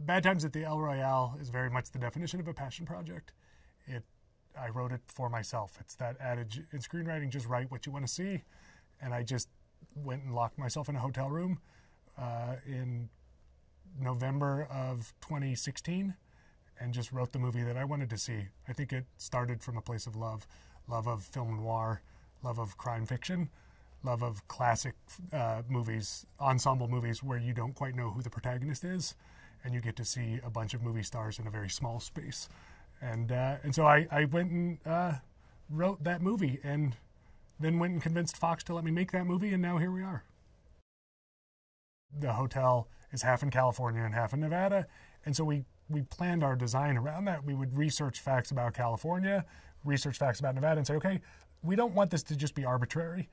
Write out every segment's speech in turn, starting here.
Bad Times at the El Royale is very much the definition of a passion project. It, I wrote it for myself. It's that adage in screenwriting: just write what you want to see. And I just went and locked myself in a hotel room uh, in November of 2016 and just wrote the movie that I wanted to see. I think it started from a place of love, love of film noir, love of crime fiction, love of classic uh, movies, ensemble movies where you don't quite know who the protagonist is, and you get to see a bunch of movie stars in a very small space. And uh, and so I, I went and uh, wrote that movie, and then went and convinced Fox to let me make that movie, and now here we are. The hotel is half in California and half in Nevada, and so we we planned our design around that. We would research facts about California, research facts about Nevada, and say, okay, we don't want this to just be arbitrary.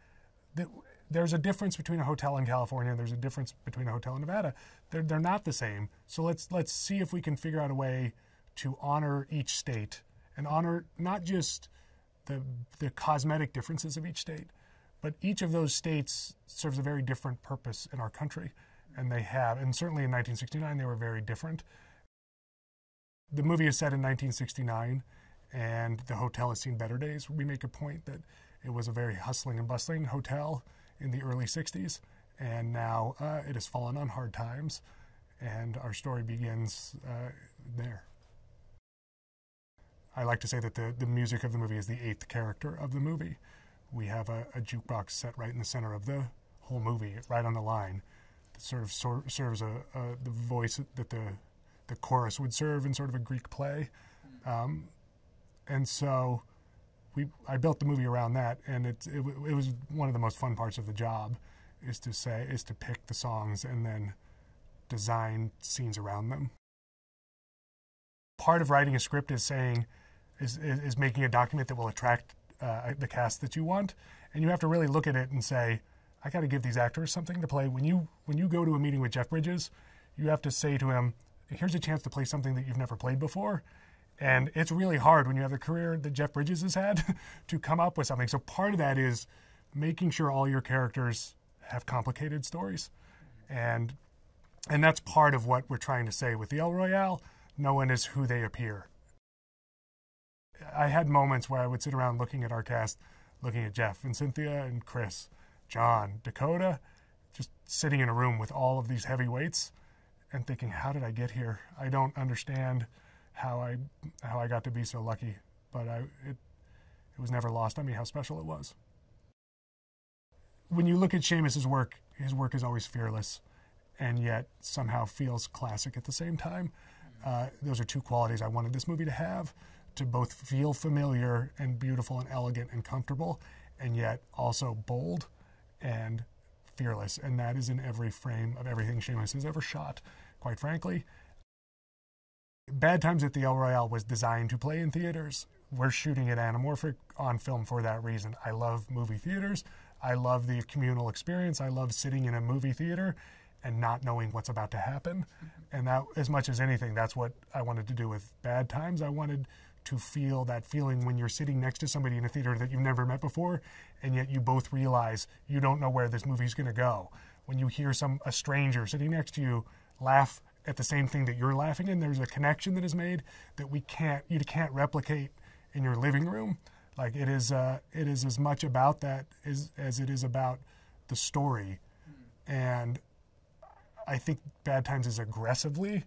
There's a difference between a hotel in California and there's a difference between a hotel in Nevada. They're, they're not the same. So let's let's see if we can figure out a way to honor each state and honor not just the the cosmetic differences of each state, but each of those states serves a very different purpose in our country, and they have. And certainly in 1969, they were very different. The movie is set in 1969, and the hotel has seen better days. We make a point that it was a very hustling and bustling hotel in the early 60s, and now uh, it has fallen on hard times, and our story begins uh, there. I like to say that the, the music of the movie is the eighth character of the movie. We have a, a jukebox set right in the center of the whole movie, right on the line, that sort of sor- serves a, a, the voice that the the chorus would serve in sort of a Greek play. Um, and so we, I built the movie around that, and it, it, it was one of the most fun parts of the job, is to say is to pick the songs and then design scenes around them. Part of writing a script is saying, is, is, is making a document that will attract uh, the cast that you want, and you have to really look at it and say, I got to give these actors something to play. When you when you go to a meeting with Jeff Bridges, you have to say to him, here's a chance to play something that you've never played before. And it's really hard when you have the career that Jeff Bridges has had to come up with something. So part of that is making sure all your characters have complicated stories. And and that's part of what we're trying to say with the El Royale. No one is who they appear. I had moments where I would sit around looking at our cast, looking at Jeff and Cynthia and Chris, Jon, Dakota, just sitting in a room with all of these heavyweights and thinking, how did I get here? I don't understand how I how I got to be so lucky, but I it it was never lost on me how special it was. When you look at Seamus's work, his work is always fearless, and yet somehow feels classic at the same time. Uh, those are two qualities I wanted this movie to have: to both feel familiar and beautiful and elegant and comfortable, and yet also bold and fearless, and that is in every frame of everything Seamus has ever shot, quite frankly. Bad Times at the El Royale was designed to play in theaters. We're shooting at Anamorphic on film for that reason. I love movie theaters. I love the communal experience. I love sitting in a movie theater and not knowing what's about to happen. And that, as much as anything, that's what I wanted to do with Bad Times. I wanted to feel that feeling when you're sitting next to somebody in a theater that you've never met before, and yet you both realize you don't know where this movie's going to go. When you hear some a stranger sitting next to you laugh at the same thing that you're laughing in, there's a connection that is made that we can't you can't replicate in your living room. Like it is, uh, it is as much about that as as it is about the story, and I think Bad Times is aggressively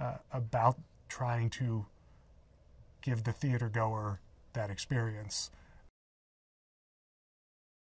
uh, about trying to give the theater goer that experience.